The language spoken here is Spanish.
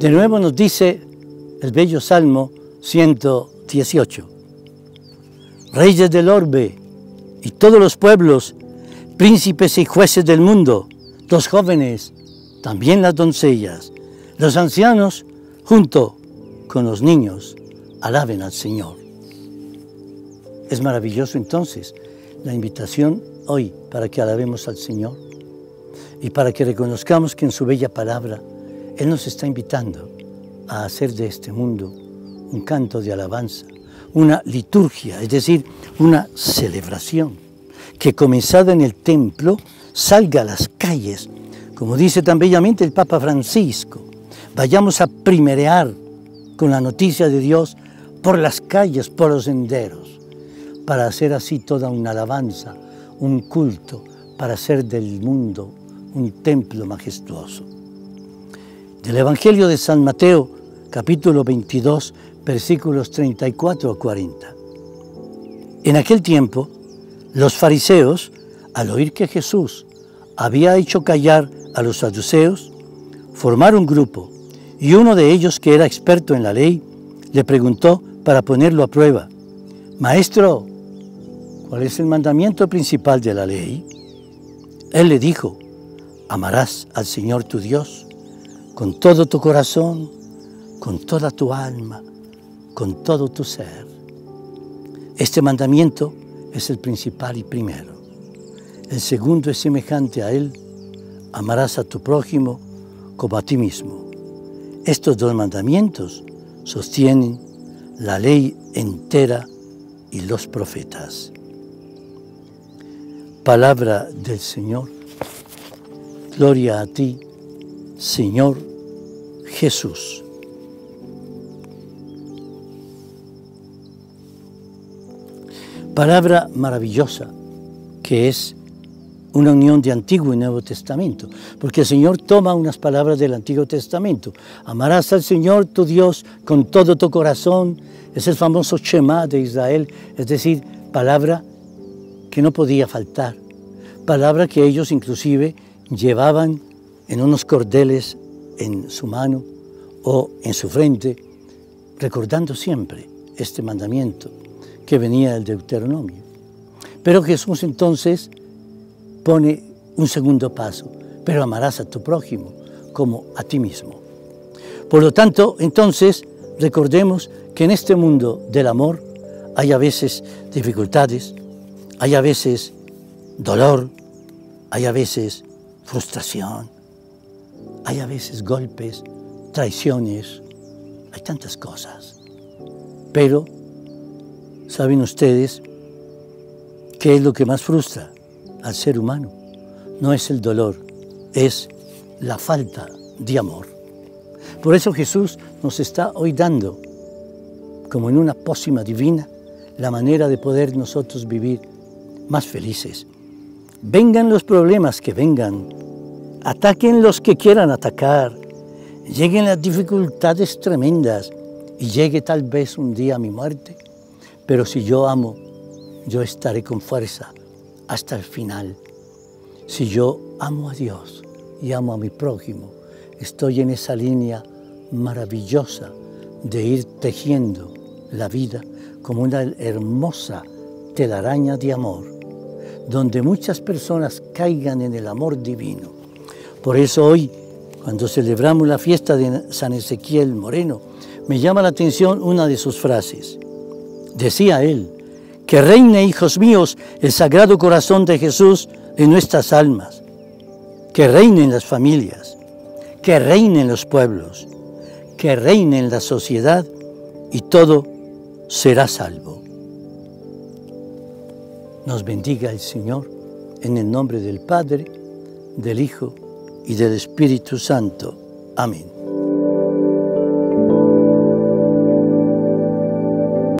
De nuevo nos dice el bello Salmo 118. Reyes del orbe y todos los pueblos, príncipes y jueces del mundo, los jóvenes, también las doncellas, los ancianos, junto con los niños, alaben al Señor. Es maravilloso entonces la invitación hoy para que alabemos al Señor y para que reconozcamos que en su bella palabra Él nos está invitando a hacer de este mundo un canto de alabanza, una liturgia, es decir, una celebración, que comenzada en el templo salga a las calles, como dice tan bellamente el Papa Francisco, vayamos a primerear con la noticia de Dios por las calles, por los senderos, para hacer así toda una alabanza, un culto, para hacer del mundo un templo majestuoso. Del Evangelio de San Mateo, capítulo 22, versículos 34 a 40. En aquel tiempo, los fariseos, al oír que Jesús había hecho callar a los saduceos, formaron un grupo y uno de ellos, que era experto en la ley, le preguntó para ponerlo a prueba, Maestro, ¿cuál es el mandamiento principal de la ley? Él le dijo, amarás al Señor tu Dios con todo tu corazón, con toda tu alma, con todo tu ser. Este mandamiento es el principal y primero. El segundo es semejante a él, amarás a tu prójimo como a ti mismo. Estos dos mandamientos sostienen la ley entera y los profetas. Palabra del Señor. Gloria a ti, Señor Jesús. Palabra maravillosa que es una unión de Antiguo y Nuevo Testamento, porque el Señor toma unas palabras del Antiguo Testamento. Amarás al Señor tu Dios con todo tu corazón, es el famoso Shema de Israel, es decir, palabra que no podía faltar, palabra que ellos inclusive llevaban en unos cordeles en su mano o en su frente, recordando siempre este mandamiento que venía del Deuteronomio. Pero Jesús entonces pone un segundo paso, pero amarás a tu prójimo como a ti mismo. Por lo tanto, entonces, recordemos que en este mundo del amor hay a veces dificultades, hay a veces dolor, hay a veces frustración, hay a veces golpes, traiciones, hay tantas cosas. Pero, ¿saben ustedes qué es lo que más frustra? al ser humano no es el dolor, es la falta de amor. Por eso Jesús nos está hoy dando, como en una pócima divina, la manera de poder nosotros vivir más felices. Vengan los problemas que vengan, ataquen los que quieran atacar, lleguen las dificultades tremendas y llegue tal vez un día mi muerte, pero si yo amo, yo estaré con fuerza hasta el final. Si yo amo a Dios y amo a mi prójimo, estoy en esa línea maravillosa de ir tejiendo la vida como una hermosa telaraña de amor, donde muchas personas caigan en el amor divino. Por eso hoy, cuando celebramos la fiesta de San Ezequiel Moreno, me llama la atención una de sus frases. Decía él, que reine, hijos míos, el sagrado corazón de Jesús en nuestras almas. Que reine las familias, que reine los pueblos, que reine en la sociedad y todo será salvo. Nos bendiga el Señor en el nombre del Padre, del Hijo y del Espíritu Santo. Amén.